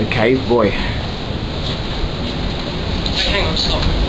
The cave boy. Hey, hang on, stop.